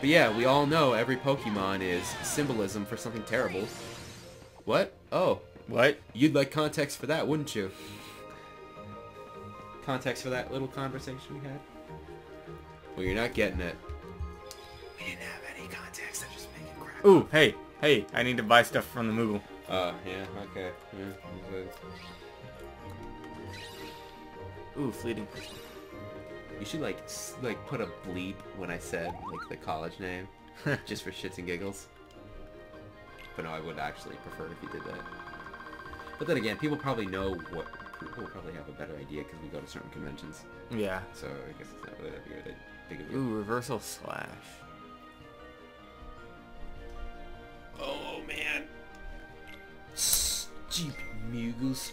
But yeah, we all know every Pokemon is symbolism for something terrible. What? Oh, What? you'd like context for that, wouldn't you? Context for that little conversation we had? Well, you're not getting it. We didn't have any context. I'm just making crap. Ooh, hey, hey, I need to buy stuff from the Moogle. Uh, yeah, okay. Yeah, good. Ooh, fleeting. You should like like put a bleep when I said like the college name, just for shits and giggles. But no, I would actually prefer if you did that. But then again, people probably know what. People probably have a better idea because we go to certain conventions. Yeah. So I guess it's not really that big of a, big of a deal. Ooh, reversal slash. Oh man. Stupid Moogles.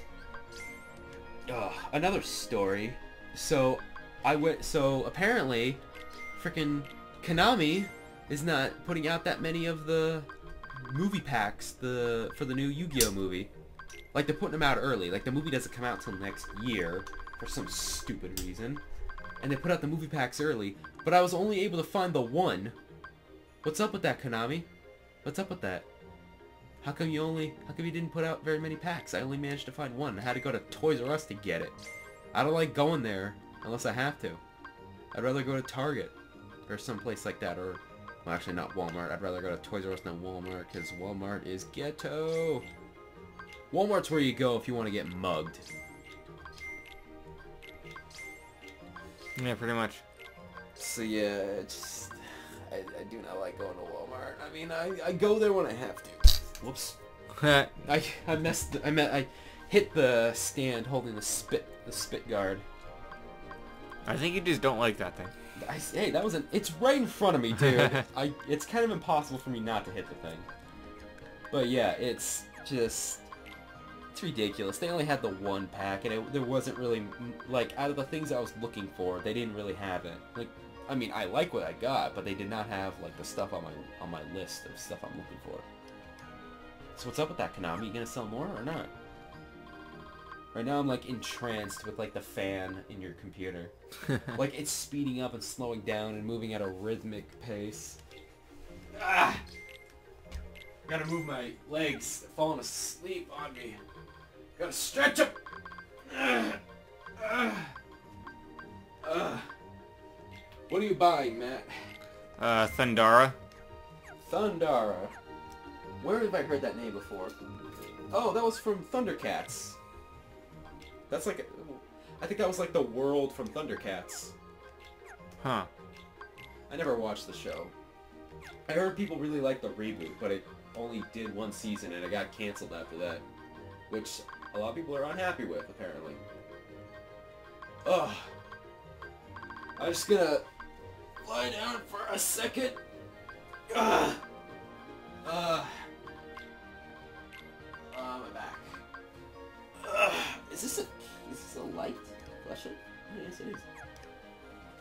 Oh, another story. So, I went. So apparently, freaking Konami is not putting out that many of the movie packs the for the new Yu-Gi-Oh movie. Like they're putting them out early. Like the movie doesn't come out till next year for some stupid reason, and they put out the movie packs early. But I was only able to find the one. What's up with that, Konami? What's up with that? How come you only, how come you didn't put out very many packs? I only managed to find one. I had to go to Toys R Us to get it. I don't like going there unless I have to. I'd rather go to Target or someplace like that or, well actually not Walmart. I'd rather go to Toys R Us than Walmart because Walmart is ghetto. Walmart's where you go if you want to get mugged. Yeah, pretty much. So yeah, it's just, I, I do not like going to Walmart. I mean, I, I go there when I have to. Whoops. I I messed I met I hit the stand holding the spit the spit guard. I think you just don't like that thing. I hey, that was an it's right in front of me, dude. I it's kind of impossible for me not to hit the thing. But yeah, it's just it's ridiculous. They only had the one pack, and it, there wasn't really like out of the things I was looking for, they didn't really have it. Like, I mean, I like what I got, but they did not have like the stuff on my on my list of stuff I'm looking for. So what's up with that, Konami? You gonna sell more or not? Right now I'm like entranced with like the fan in your computer. like it's speeding up and slowing down and moving at a rhythmic pace. Ah! Gotta move my legs. They're falling asleep on me. Gotta stretch them. Ah! Ah! Ah! What are you buying, Matt? Uh, Thundara. Thundara. Where have I heard that name before? Oh, that was from Thundercats. That's like, I think that was like the world from Thundercats. Huh. I never watched the show. I heard people really liked the reboot, but it only did one season and it got canceled after that. Which a lot of people are unhappy with, apparently. Ugh. I'm just gonna lie down for a second. Ugh. Uh. Uh, my back. Ugh. Is this a, is this a light? Flash it? Oh, yes, it is.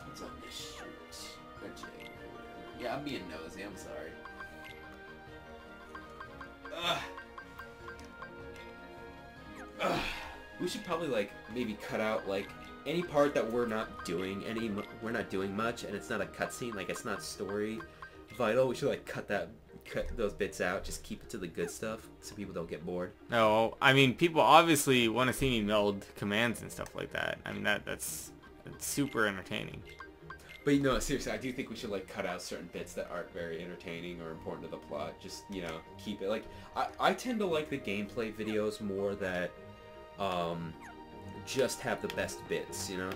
What's on this shirt? Yeah, I'm being nosy. I'm sorry. Ugh. Ugh. We should probably like maybe cut out like any part that we're not doing any we're not doing much and it's not a cutscene like it's not story vital. We should like cut that cut those bits out. Just keep it to the good stuff so people don't get bored. No, I mean, people obviously want to see me meld commands and stuff like that. I mean, that that's, that's super entertaining. But you know, seriously, I do think we should like cut out certain bits that aren't very entertaining or important to the plot. Just you know, keep it like I, I tend to like the gameplay videos more that um just have the best bits. You know.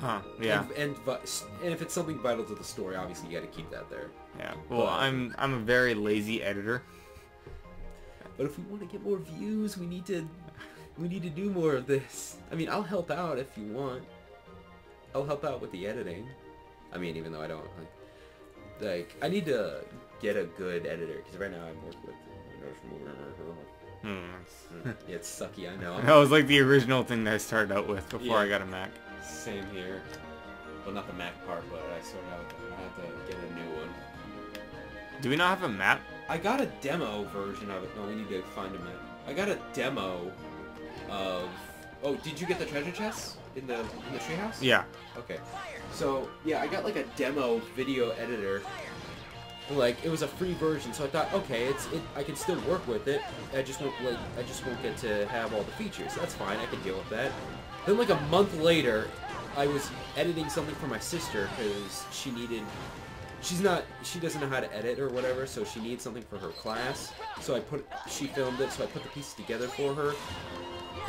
Huh. Yeah. And and, and if it's something vital to the story, obviously you got to keep that there. Yeah. Well, But- I'm I'm a very lazy editor. But if we want to get more views, we need to we need to do more of this. I mean, I'll help out if you want. I'll help out with the editing. I mean, even though I don't like, like I need to get a good editor because right now I'm working with. Hmm. Mm, it's sucky. I know. That was like the original thing that I started out with before Yeah. I got a Mac. Same here. Well, not the Mac part, but I sort of had to get a new one. Do we not have a map? I got a demo version of it. No, we need to find a map. I got a demo of. Oh, did you get the treasure chest in the in the treehouse? Yeah. Okay. So yeah, I got like a demo video editor like it was a free version, so I thought, okay, it's it, I can still work with it. I just won't like I just won't get to have all the features. That's fine. I can deal with that. Then like a month later, I was editing something for my sister because she needed. She's not. She doesn't know how to edit or whatever, so she needs something for her class. So I put. She filmed it, so I put the pieces together for her.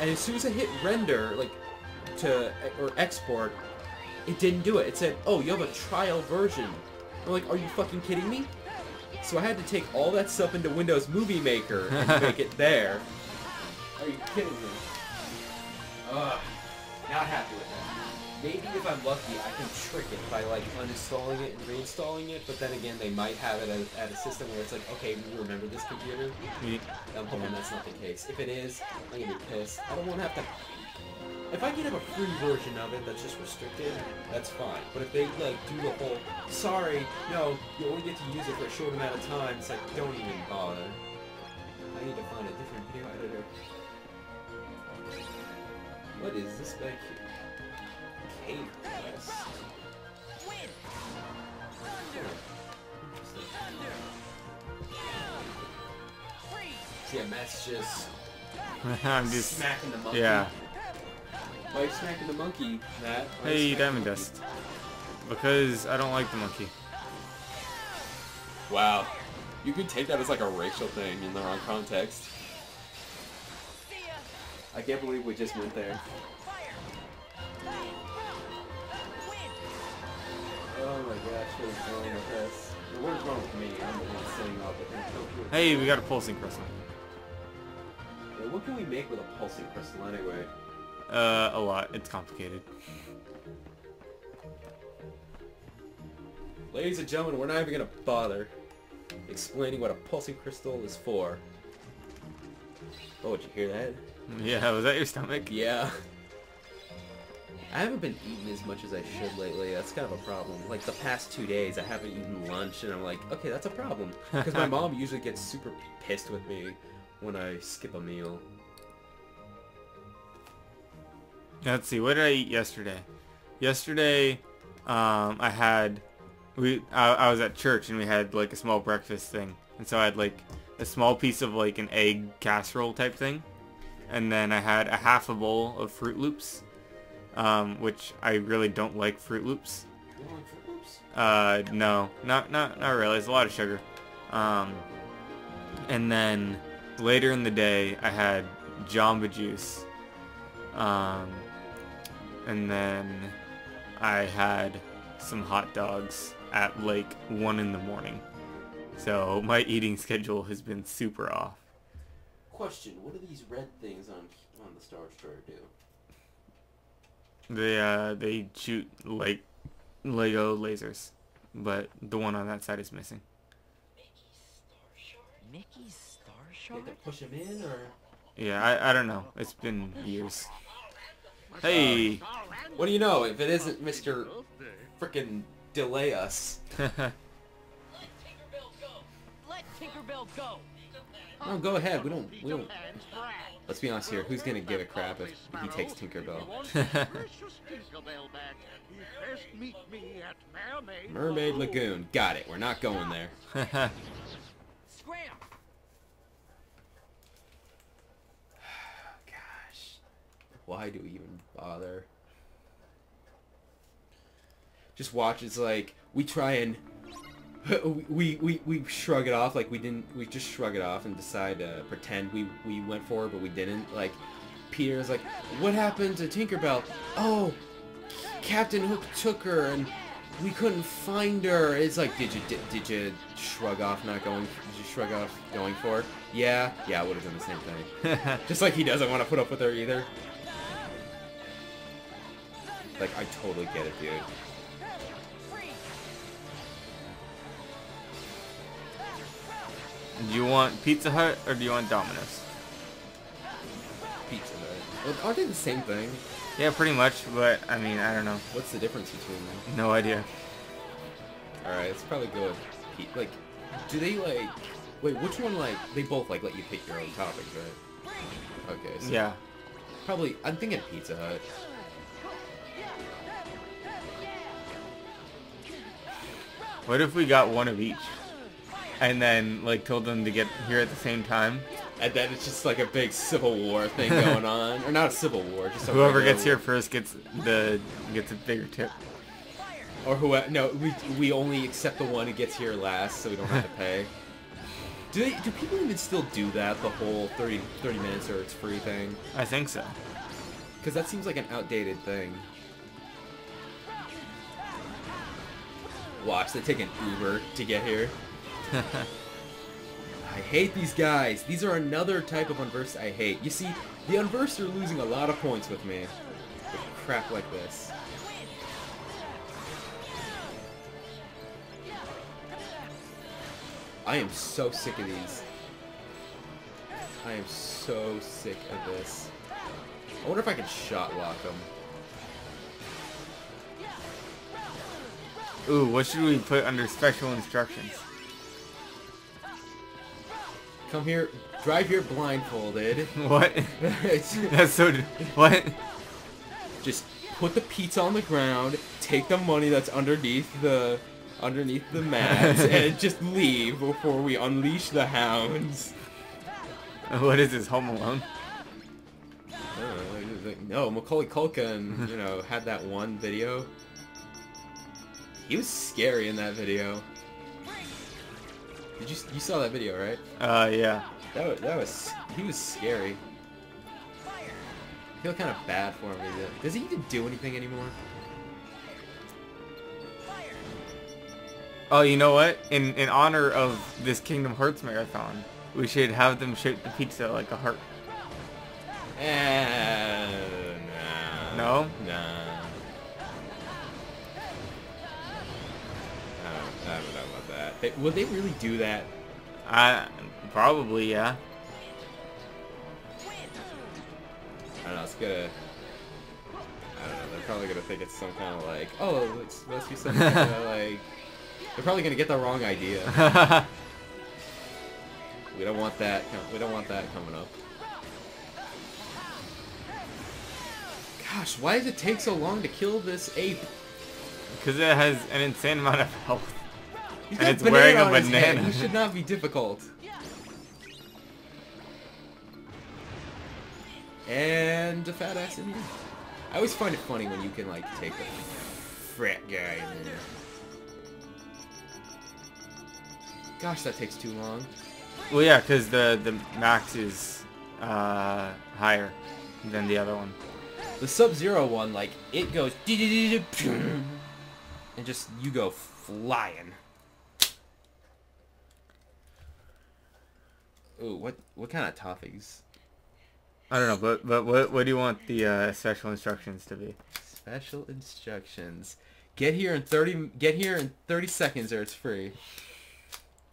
And as soon as I hit render, like to or export, it didn't do it. It said, "Oh, you have a trial version." I'm like, "Are you fucking kidding me?" So I had to take all that stuff into Windows Movie Maker and make it there. Are you kidding me? Ugh, not happy with that. Maybe if I'm lucky, I can trick it by like uninstalling it and reinstalling it. But then again, they might have it at, at a system where it's like, okay, we remember this computer. We- I'm hoping that's not the case. If it is, I'm gonna be pissed. I don't want to have to. If I can have a free version of it that's just restricted, that's fine. But if they like do the whole, sorry, no, you only get to use it for a short amount of time, it's like don't even bother. I need to find a different video editor. What is this back here? Cave Quest. See, Matt's just I'm just. smacking the monkey. Yeah. Why are you smacking the monkey, Matt? Why Hey, Diamond the? Dust. Because I don't like the monkey. Wow. You could take that as like a racial thing in the wrong context. I can't believe we just went there. Oh my gosh, what is wrong with this? What is wrong with me? I'm the one sitting up Hey, we got a pulsing crystal. Yeah, what can we make with a pulsing crystal anyway? Uh, a lot. It's complicated. Ladies and gentlemen, we're not even gonna bother explaining what a pulsing crystal is for. Oh, did you hear that? Yeah, was that your stomach? Yeah. I haven't been eating as much as I should lately. That's kind of a problem. Like the past two days, I haven't eaten lunch, and I'm like, okay, that's a problem. Because my mom usually gets super pissed with me when I skip a meal. Let's see. What did I eat yesterday? Yesterday, um, I had we I, I was at church and we had like a small breakfast thing, and so I had like a small piece of like an egg casserole type thing, and then I had a half a bowl of Froot Loops, um, which I really don't like Froot Loops. You don't like Froot Loops? Uh, no, not not not really. It's a lot of sugar. Um, and then later in the day, I had Jamba Juice. Um, and then I had some hot dogs at like one in the morning. So my eating schedule has been super off. Question: What do these red things on on the Star Destroyer do? They uh they shoot like Lego lasers, but the one on that side is missing. Mickey's Star You have Shard? to push them in, or Yeah, I I don't know. It's been years. Hey. what do you know? If it isn't Mister Frickin' Delay Us. Let Tinkerbell go. Let Tinkerbell go. No, go ahead. We don't. We don't. Let's be honest here. Who's gonna give a crap if, he takes Tinkerbell? Mermaid Lagoon. Got it. We're not going there. Gosh. Why do we even bother? Just watch. It's like we try and we we we shrug it off like we didn't. We just shrug it off and decide to pretend we we went for it, but we didn't. Like Peter's like, what happened to Tinkerbell? Oh, Captain Hook took her and we couldn't find her. It's like, did you did, did you shrug off not going? Did you shrug off going for it? Yeah, yeah, I would have done the same thing. Just like he doesn't want to put up with her either. Like, I totally get it, dude. Do you want Pizza Hut or do you want Domino's? Pizza Hut. Well, aren't they the same thing? Yeah, pretty much, but I mean, I don't know. What's the difference between them? No idea. Alright, let's probably good. Like, do they, like... Wait, which one, like... They both, like, let you pick your own toppings, right? Okay, so Yeah. probably... I'm thinking Pizza Hut. What if we got one of each? And then like told them to get here at the same time. And then it's just like a big civil war thing going on, or not a civil war, just a Whoever gets here first gets the gets a bigger tip. or who? No, we we only accept the one who gets here last, so we don't have to pay. Do they, do people even still do that? The whole 30, 30 minutes or it's free thing? I think so. Because that seems like an outdated thing. Watch, they take an Uber to get here. I hate these guys. These are another type of unversed I hate. You see, the unversed are losing a lot of points with me. With crap like this. I am so sick of these. I am so sick of this. I wonder if I can shot lock them. Ooh, what should we put under special instructions? Come here, drive here blindfolded. What? That's so. What? just put the pizza on the ground, take the money that's underneath the underneath the mats, and just leave before we unleash the hounds. What is this? Home Alone? Uh, like, no, Macaulay Culkin, you know, had that one video. He was scary in that video. Did you you saw that video, right? Uh, yeah. That was, that was he was scary. I feel kind of bad for him. Does he- Does he even do anything anymore? Oh, you know what? In in honor of this Kingdom Hearts marathon, we should have them shape the pizza like a heart. Eh, They, would they really do that? I probably yeah. I don't know. It's gonna. I don't know. They're probably gonna think it's some kind of like, oh, let's let's do something kind of like. They're probably gonna get the wrong idea. We don't want that. We don't want that coming up. Gosh, why does it take so long to kill this ape? Because it has an insane amount of health. He's And it's banana wearing a on his head. banana. He should not be difficult. And a fat ass in here. I always find it funny when you can like take a frat guy in there. Gosh, that takes too long. Well, yeah, because the the max is uh, higher than the other one. The Sub-Zero one, like, it goes and just you go flying. Ooh, what what kind of toppings? I don't know, but but what what do you want the uh, special instructions to be? Special instructions. Get here in 30 get here in 30 seconds or it's free.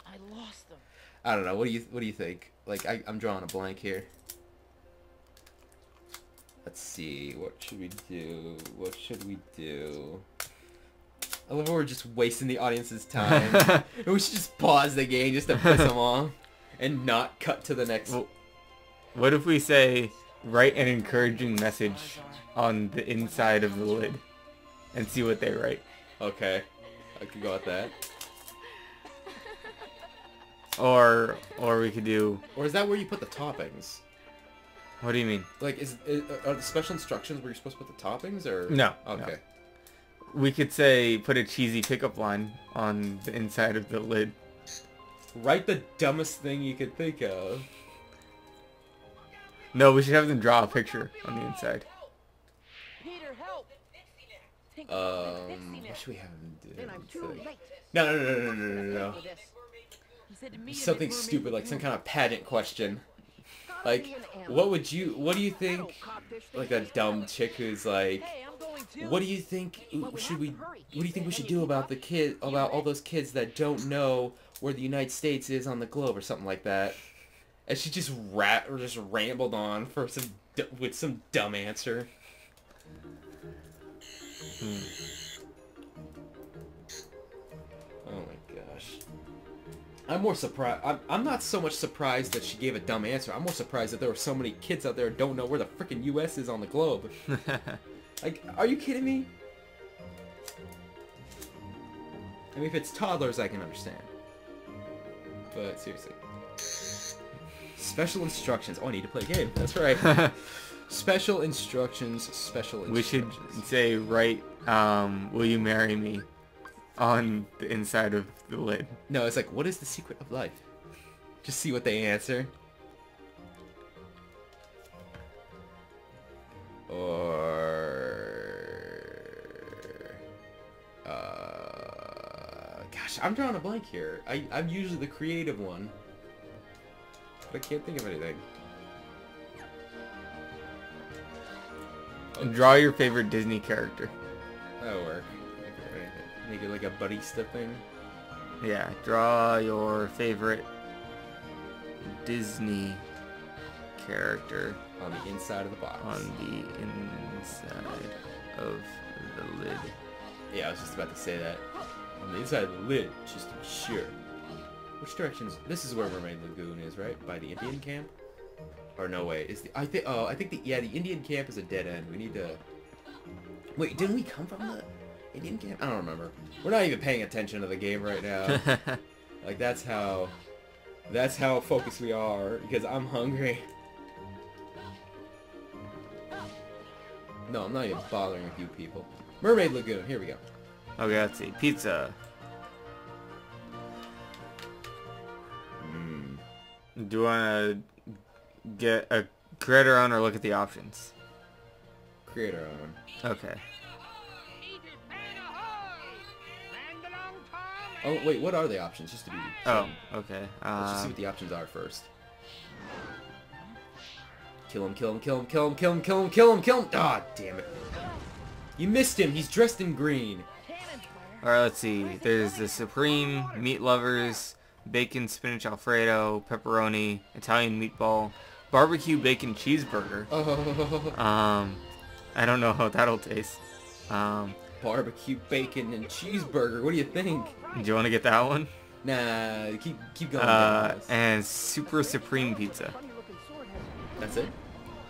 I lost them. I don't know. What do you what do you think? Like I I'm drawing a blank here. Let's see. What should we do? What should we do? I love how we're just wasting the audience's time. we should just pause the game just to piss them off and not cut to the next. Well, what if we say write an encouraging message on the inside of the lid and see what they write? Okay. I could go with that. Or or we could do Or is that where you put the toppings? what do you mean? Like, is, is are the special instructions where you're supposed to put the toppings, or No, no. Okay. We could say put a cheesy pickup line on the inside of the lid. Write the dumbest thing you could think of. No, we should have them draw a picture on the inside. Peter, help! Um, what it. should we have him do? Then I'm It's too like- late. No, no, no, no, no, no, no, no. For this. He said to me and Something stupid, like some kind of pageant question. Like, be an animal. what would you, what do you think, like things a dumb chick who's like, Hey, I'm going too. what do you think should we, what do you think we should do about the kid, about all those kids that don't know where the United States is on the globe or something like that? And she just rat or just rambled on for some d- with some dumb answer. Hmm. Oh my gosh. I'm more surprised. I'm, I'm not so much surprised that she gave a dumb answer. I'm more surprised that there were so many kids out there who don't know where the freaking U.S. is on the globe. Like, are you kidding me? I mean, if it's toddlers, I can understand. But seriously. Special instructions. Oh, I need to play a game. That's right. special instructions. Special instructions. we should say right. Um, will you marry me? On the inside of the lid. No, it's like, what is the secret of life? Just see what they answer. Or... I'm drawing a blank here. I, I'm usually the creative one. But I can't think of anything. Draw your favorite Disney character. That'll work. Make it- like a buddy-step thing. Yeah, draw your favorite Disney character On the inside of the box. on the inside of the lid. Yeah, I was just about to say that. On the inside of the lid, just to be sure. Which directions? This is where Mermaid Lagoon is, right? By the Indian camp? Or no way? Is the I think? Oh, I think the yeah the Indian camp is a dead end. We need to. Wait, didn't we come from the Indian camp? I don't remember. We're not even paying attention to the game right now. like that's how. That's how focused we are because I'm hungry. No, I'm not even bothering with you people. Mermaid Lagoon. Here we go. Okay, let's see. Pizza. Mm. Do you want to get a creator on or look at the options? Creator on. Okay. Oh, wait, what are the options? Just to be... Oh, okay. Um, let's just see um, what the options are first. Kill him, kill him, kill him, kill him, kill him, kill him, kill him, kill him! Ah, oh, damn it. You missed him! He's dressed in green! Alright, let's see. There's the Supreme, Meat Lovers, Bacon Spinach Alfredo, Pepperoni, Italian Meatball, Barbecue Bacon Cheeseburger. Oh, Um, I don't know how that'll taste. Um, barbecue bacon and cheeseburger. What do you think? do you want to get that one? Nah, keep keep going. Uh, and Super Supreme Pizza. That's it.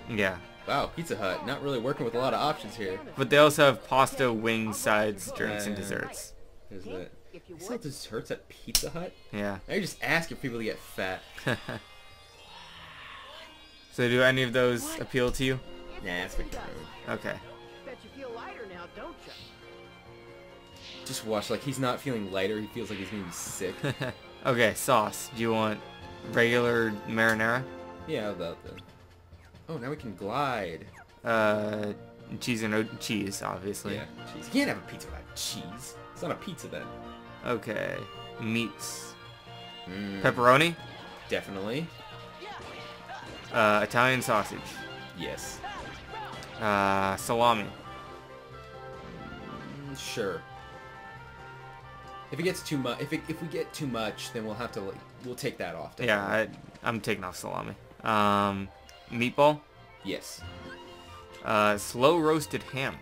Yeah. Wow, Pizza Hut. Not really working with a lot of options here. But they also have pasta, wings, sides, drinks, and desserts. There's that. You sell desserts at Pizza Hut? Yeah. Now you're just asking people to get fat. so do any of those appeal to you? Nah, that's freaking rude. Okay. Bet you feel lighter now, don't you? Just watch, like, he's not feeling lighter, he feels like he's gonna be sick. okay, sauce. Do you want regular marinara? yeah, about the... Oh, now we can glide. Uh, cheese and oat cheese, obviously. Yeah, cheese. You can't have a pizza without cheese. It's not a pizza then. Okay. Meats. Mm, Pepperoni. Definitely. Uh, Italian sausage. Yes. Uh, salami. Mm, sure. If it gets too much, if it, if we get too much, then we'll have to like we'll take that off. Yeah, I, I'm taking off salami. Um, meatball. Yes. Uh, slow roasted ham.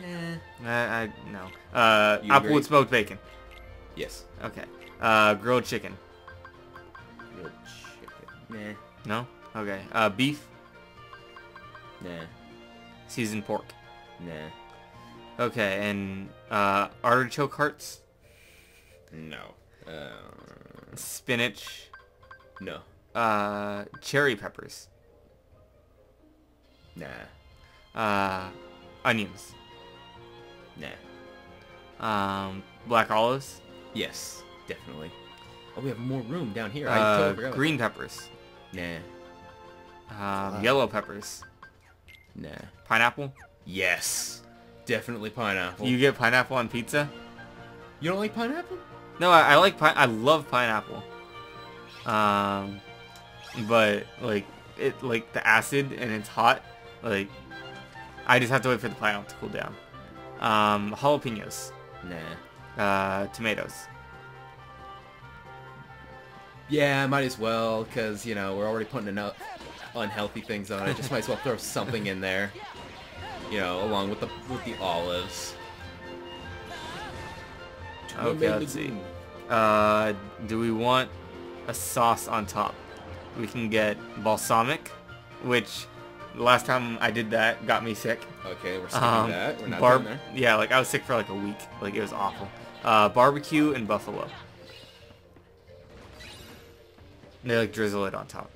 Nah. I, I no. Uh, You apple agree? with smoked bacon. Yes. Okay. Uh, grilled chicken. Grilled chicken. No. Okay. Uh, beef. Nah. Nah. Seasoned pork. Nah. Okay, and uh, artichoke hearts. No. Uh, Spinach. no. Uh, cherry peppers. Nah. Uh, onions. Nah. Um, black olives. Yes. Definitely. Oh, we have more room down here. I Uh, totally green peppers. Nah. Um, yellow peppers. Nah. Pineapple. Yes. Definitely pineapple. You get pineapple on pizza? You don't like pineapple? No, I, I like pi- I love pineapple. Um, but like it like the acid and it's hot. Like I just have to wait for the pineapple to cool down. Um, jalapenos. Nah. Uh, tomatoes. Yeah, might as well, because, you know, we're already putting enough unhealthy things on it. Just might as well throw something in there. You know, along with the with the olives. Okay, let's see. Uh, do we want a sauce on top? We can get balsamic, which the last time I did that got me sick. Okay, we're skipping Um, that. We're not that. yeah, like I was sick for like a week. Like it was awful. Uh, barbecue and buffalo. They like drizzle it on top.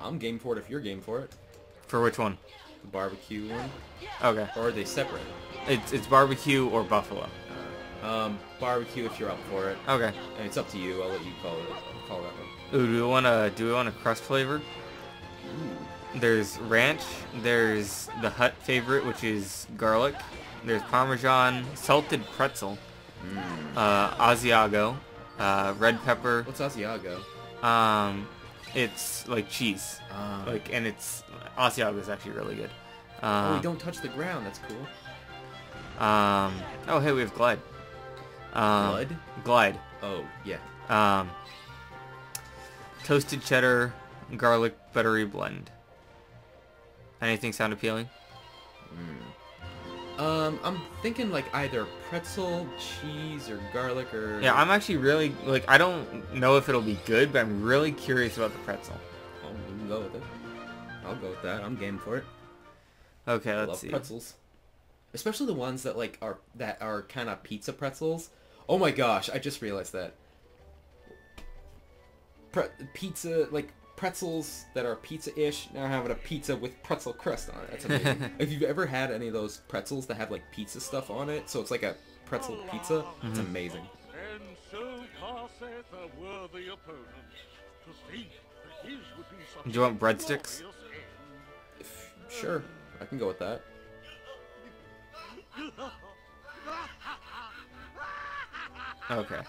I'm game for it if you're game for it. For which one? The barbecue one. Okay. Or are they separate? It's it's barbecue or buffalo. Um, barbecue if you're up for it. Okay. And it's up to you. I'll let you call it. Call that one. Ooh, do we want to do we want a crust flavor? There's ranch. There's the Hut favorite, which is garlic. There's Parmesan, salted pretzel, uh, Asiago, uh, red pepper. What's Asiago? Um, it's like cheese, Uh, like, and it's Asiago is actually really good. oh, Um, we don't touch the ground. That's cool. um, oh hey, we have Glide. Um, Blood? Glide. Oh, yeah. Um, toasted cheddar, garlic buttery blend. Anything sound appealing? Um, I'm thinking like either pretzel, cheese, or garlic, or... Yeah, I'm actually really like I don't know if it'll be good, but I'm really curious about the pretzel. Oh, can go with it. I'll go with that. I'm game for it. Okay, I let's love see. pretzels. Especially the ones that like are that are kind of pizza pretzels. Oh my gosh, I just realized that. Pre- pizza like pretzels that are pizza-ish now having a pizza with pretzel crust on it. That's amazing. if you've ever had any of those pretzels that have like pizza stuff on it, so it's like a pretzel pizza, it's Mm-hmm. amazing. And so passeth a worthy opponent. To think that his would be such Do you want breadsticks? If, sure, I can go with that. Okay.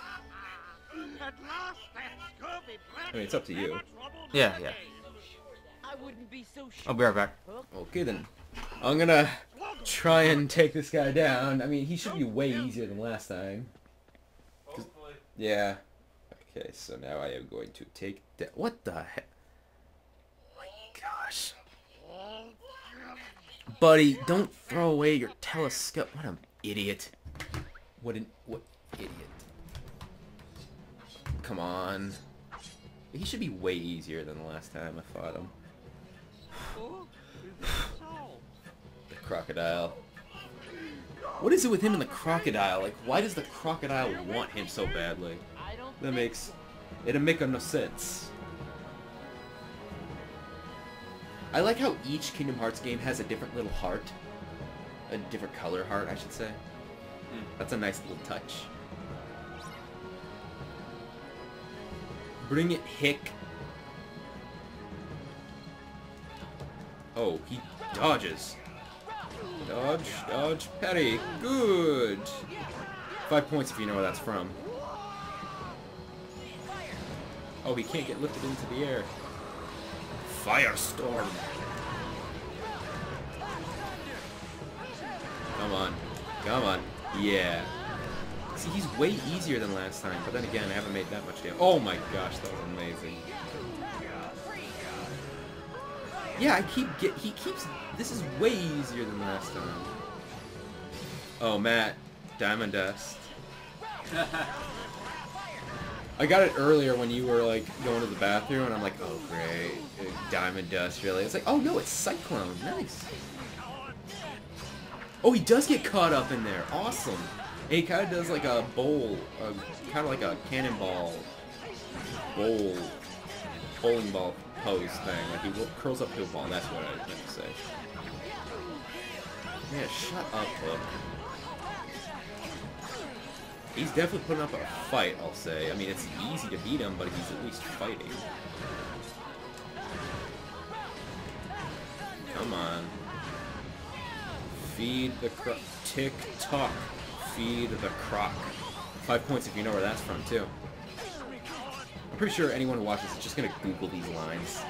I mean, it's up to you. Yeah, yeah. I wouldn't be so sure. I'll be right back. Okay then. I'm gonna try and take this guy down. I mean, he should be way easier than last time. 'Cause- Yeah. Okay, so now I am going to take that. What the heck? my gosh. Buddy, don't throw away your telescope. What an idiot. What an what idiot. Come on. He should be way easier than the last time I fought him. Oh, is it so? The crocodile. What is it with him and the crocodile? Like, why does the crocodile want him so badly? That makes... It'll make no sense. I like how each Kingdom Hearts game has a different little heart. A different color heart, I should say. Hmm. That's a nice little touch. Bring it, Hick. Oh, he dodges. Dodge, dodge, parry. Good. Five points if you know where that's from. Oh, he can't get lifted into the air. Firestorm. Come on. Come on. Yeah. See, he's way easier than last time, but then again, I haven't made that much damage. Oh my gosh, that was amazing. Yeah, I keep get. He keeps. This is way easier than last time. Oh, Matt, Diamond Dust. I got it earlier when you were like going to the bathroom, and I'm like, oh great, Diamond Dust, really? It's like, oh no, it's Cyclone. Nice. Oh, he does get caught up in there. Awesome. And he kind of does like a bowl, kind of like a cannonball bowl, bowling ball pose thing. Like he curls up to a ball. That's what I meant to say. Yeah, shut up, Hook. He's definitely putting up a fight, I'll say. I mean, it's easy to beat him, but he's at least fighting. Come on. Feed the croc. Feed the croc. Five points if you know where that's from, too. I'm pretty sure anyone who watches is just gonna Google these lines.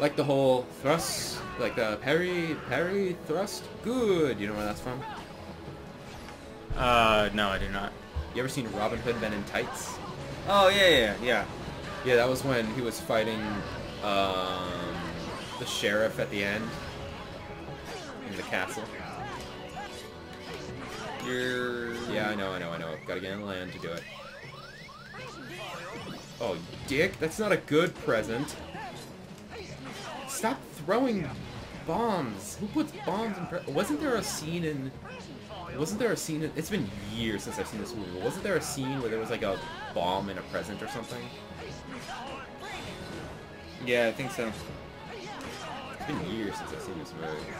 Like the whole thrust, like the parry, parry, thrust, good. You know where that's from? Uh, no, I do not. You ever seen Robin Hood Men in Tights? Oh yeah, yeah, yeah. Yeah, that was when he was fighting um, the sheriff at the end in the castle. You're. Yeah, I know, I know, I know. Gotta get on land to do it. Oh, dick, that's not a good present. Stop throwing bombs. Who puts bombs in pre- Wasn't there a scene in Wasn't there a scene? In... It's been years since I've seen this movie. Wasn't there a scene where there was like a bomb in a present or something? Yeah, I think so. It's been years since I've seen this movie.